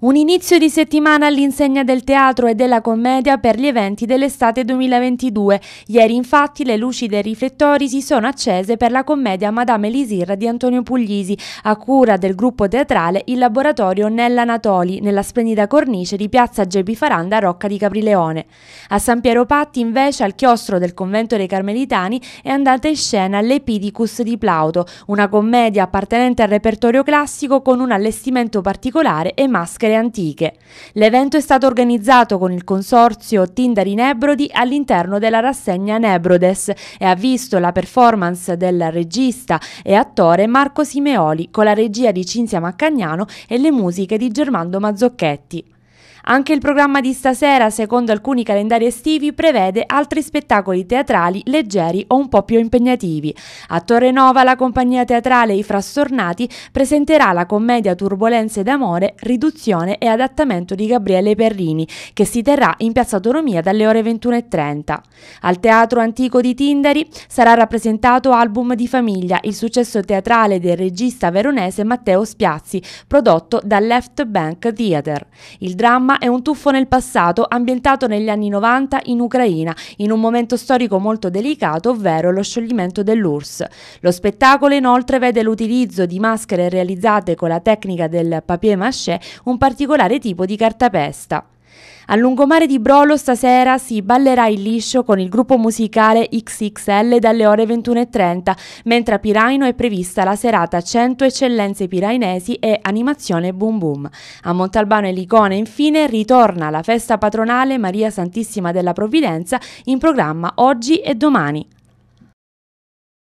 Un inizio di settimana all'insegna del teatro e della commedia per gli eventi dell'estate 2022. Ieri infatti le luci dei riflettori si sono accese per la commedia Madame Elisir di Antonio Puglisi, a cura del gruppo teatrale Il Laboratorio Nella Natoli, nella splendida cornice di piazza Gepi Faranda Rocca di Caprileone. A San Piero Patti invece al chiostro del convento dei Carmelitani è andata in scena L'Epidicus di Plauto, una commedia appartenente al repertorio classico con un allestimento particolare e maschere maschere antiche. L'evento è stato organizzato con il consorzio Tindari Nebrodi all'interno della rassegna Nebrodes e ha visto la performance del regista e attore Marco Simeoli con la regia di Cinzia Maccagnano e le musiche di Germando Mazzocchetti. Anche il programma di stasera, secondo alcuni calendari estivi, prevede altri spettacoli teatrali leggeri o un po' più impegnativi. A Torre Nova la compagnia teatrale I Frastornati presenterà la commedia Turbolenze d'amore, riduzione e adattamento di Gabriele Perrini, che si terrà in Piazza Autonomia dalle ore 21.30. Al Teatro Antico di Tindari sarà rappresentato Album di famiglia, il successo teatrale del regista veronese Matteo Spiazzi, prodotto dal Left Bank Theatre. Il dramma è un tuffo nel passato ambientato negli anni 90 in Ucraina, in un momento storico molto delicato, ovvero lo scioglimento dell'URSS. Lo spettacolo inoltre vede l'utilizzo di maschere realizzate con la tecnica del papier-mâché, un particolare tipo di cartapesta. A lungomare di Brolo stasera si ballerà il liscio con il gruppo musicale XXL dalle ore 21.30, mentre a Piraino è prevista la serata 100 eccellenze pirainesi e animazione Boom Boom. A Montalbano e Licone infine ritorna la festa patronale Maria Santissima della Provvidenza in programma oggi e domani.